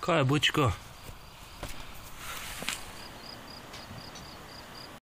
Kaj, bučko?